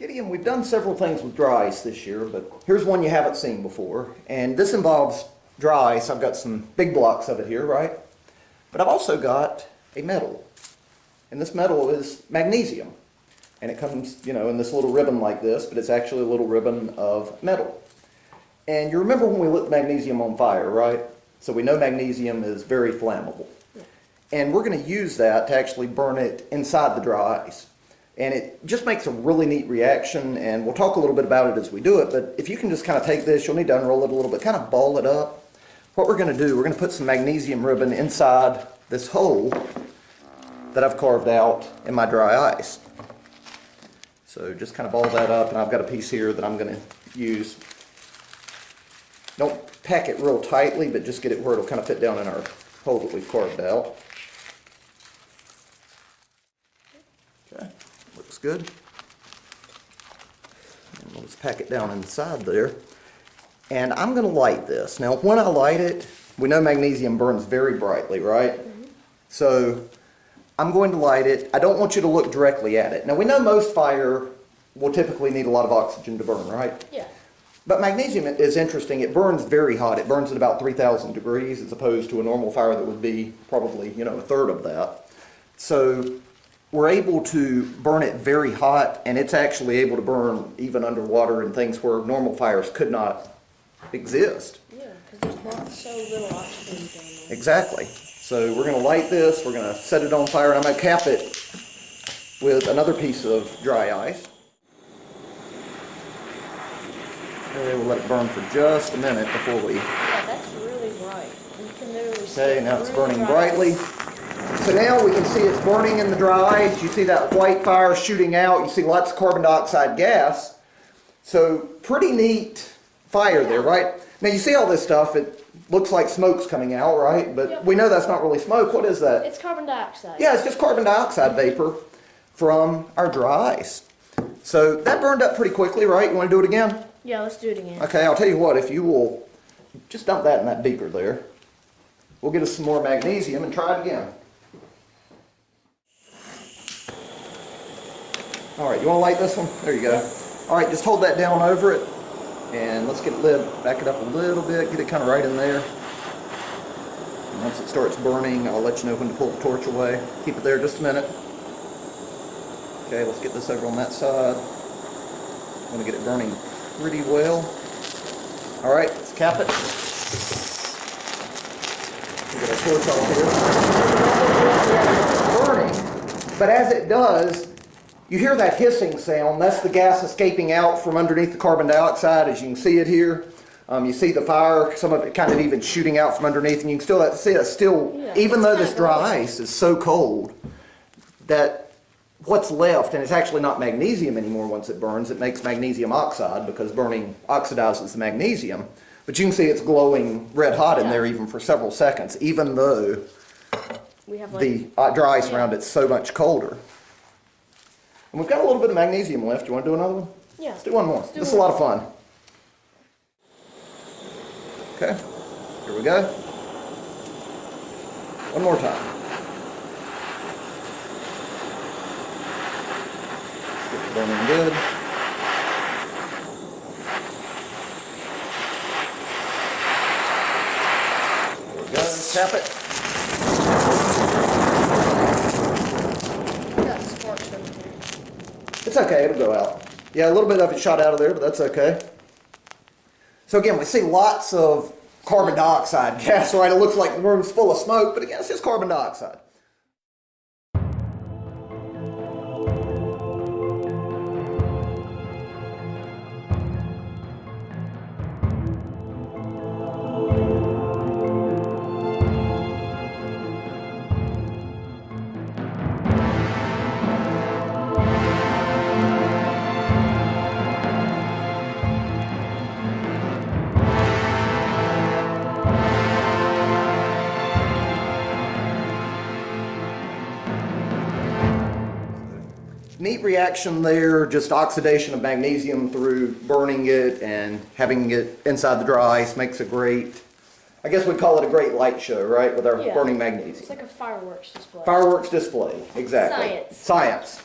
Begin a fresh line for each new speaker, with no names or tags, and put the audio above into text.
Gideon, we've done several things with dry ice this year, but here's one you haven't seen before. And this involves dry ice. I've got some big blocks of it here, right? But I've also got a metal. And this metal is magnesium. And it comes, you know, in this little ribbon like this, but it's actually a little ribbon of metal. And you remember when we lit magnesium on fire, right? So we know magnesium is very flammable. And we're going to use that to actually burn it inside the dry ice. And it just makes a really neat reaction, and we'll talk a little bit about it as we do it, but if you can just kind of take this, you'll need to unroll it a little bit, kind of ball it up. What we're going to do, we're going to put some magnesium ribbon inside this hole that I've carved out in my dry ice. So just kind of ball that up, and I've got a piece here that I'm going to use. Don't pack it real tightly, but just get it where it'll kind of fit down in our hole that we've carved out. Okay, looks good. And we'll just pack it down inside there. And I'm gonna light this. Now, when I light it, we know magnesium burns very brightly, right? Mm-hmm. So I'm going to light it. I don't want you to look directly at it. Now, we know most fire will typically need a lot of oxygen to burn, right?
Yeah.
But magnesium is interesting. It burns very hot. It burns at about 3,000 degrees as opposed to a normal fire that would be probably, you know, a third of that. So we're able to burn it very hot and it's actually able to burn even underwater and things where normal fires could not exist.
Yeah, because there's not so little oxygen.
Exactly. So we're going to light this, we're going to set it on fire, and I'm going to cap it with another piece of dry ice. Okay, we'll let it burn for just a minute before we
Yeah, that's really bright. You can literally see
Okay, now it's
really
burning
bright.
brightly. So now we can see it's burning in the dry ice. You see that white fire shooting out. You see lots of carbon dioxide gas. So pretty neat fire there, right? Now you see all this stuff. It looks like smoke's coming out, right? But
Yep.
we know that's not really smoke. What is that?
It's carbon dioxide.
Yeah, it's just carbon dioxide vapor from our dry ice. So that burned up pretty quickly, right? You want to do it again?
Yeah, let's do it again.
Okay, I'll tell you what, if you will just dump that in that beaker there, we'll get us some more magnesium and try it again. All right, you want to light this one? There you go. All right, just hold that down over it, and let's get it lit, back it up a little bit, get it kind of right in there. And once it starts burning, I'll let you know when to pull the torch away. Keep it there just a minute. Okay, let's get this over on that side. I'm gonna get it burning pretty well. All right, let's cap it. Get our torch off here. Burning, but as it does, you hear that hissing sound. That's the gas escaping out from underneath the carbon dioxide, as you can see it here. Um, you see the fire, some of it kind of even shooting out from underneath, and you can still see it still,
Yeah,
even though this dry ice is so cold, that what's left, and it's actually not magnesium anymore once it burns, it makes magnesium oxide because burning oxidizes the magnesium. But you can see it's glowing red hot in there even for several seconds, even though
We have like
the uh, dry ice
Yeah.
around it's so much colder. And we've got a little bit of magnesium left. You want to do another one?
Yeah.
Let's do one more.
Do
This is a lot of fun. Okay, here we go. One more time. Let's get it burning good. There we go. Tap it.
we got sparks over here.
It's okay, it'll go out. Yeah, a little bit of it shot out of there, but that's okay. So again, we see lots of carbon dioxide gas, right? It looks like the room's full of smoke, but again, it's just carbon dioxide. Neat reaction there, just oxidation of magnesium through burning it and having it inside the dry ice makes a great, I guess we'd call it a great light show, right, with our
Yeah.
burning magnesium.
It's like a fireworks display.
Fireworks display, exactly.
Science.
Science.